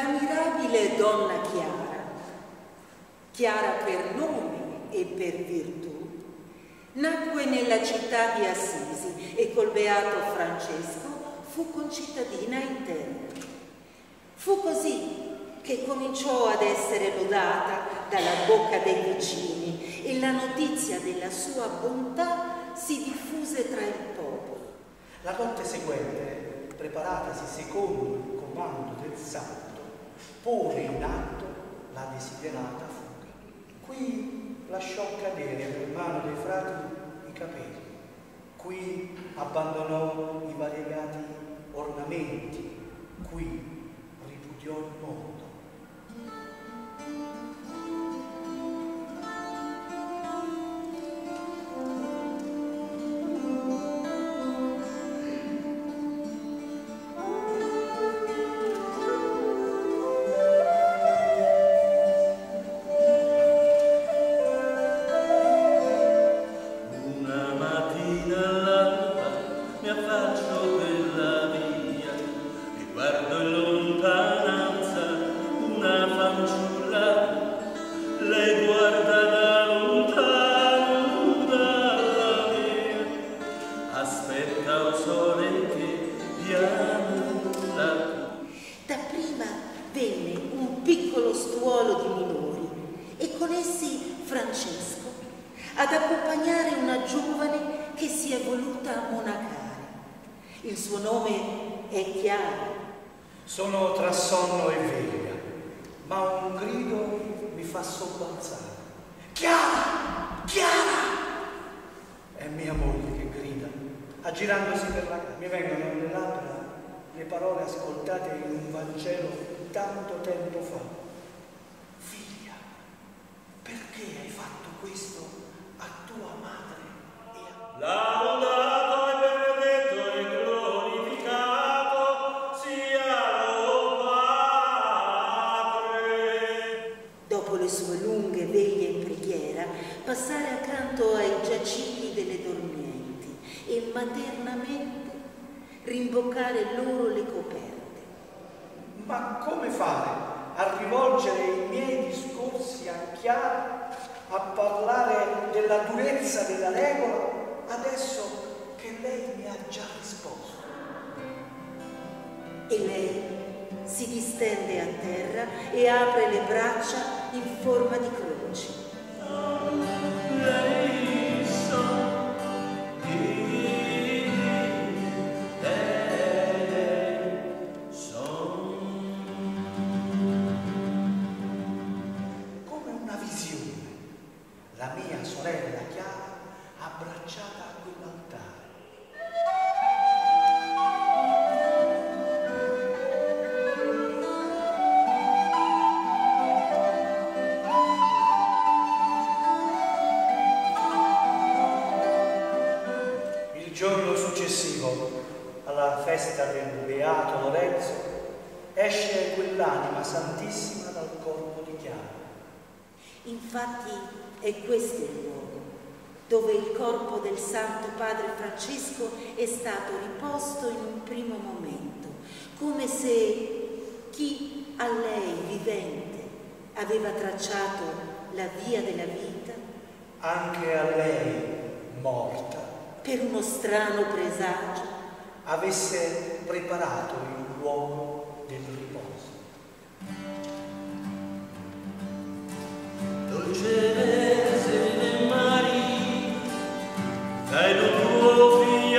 La mirabile donna Chiara, Chiara per nome e per virtù, nacque nella città di Assisi e col beato Francesco fu concittadina in terra. Fu così che cominciò ad essere lodata dalla bocca dei vicini e la notizia della sua bontà si diffuse tra il popolo. La notte seguente, preparatasi secondo il comando del santo, pone in atto la desiderata fuga. Qui lasciò cadere per mano dei frati i capelli, qui abbandonò i variegati ornamenti, qui ripudiò il mondo. accompagnare una giovane che si è voluta monacare. Il suo nome è chiaro. Sono tra sonno e veglia, ma un grido mi fa sobbalzare. Chiara! Chiara! È mia moglie che grida. Aggirandosi per la casa mi vengono alle labbra le parole ascoltate in un Vangelo tanto tempo fa passare accanto ai giacigli delle dormienti e maternamente rimboccare loro le coperte. Ma come fare a rivolgere i miei discorsi a Chiara, a parlare della durezza della regola, adesso che lei mi ha già risposto? E lei si distende a terra e apre le braccia in forma di croce Música Infatti è questo il luogo dove il corpo del Santo Padre Francesco è stato riposto in un primo momento, come se chi a lei vivente aveva tracciato la via della vita, anche a lei morta, per uno strano presagio, avesse preparato il luogo del riposo. dolce Vergine Maria, dai tuo figlio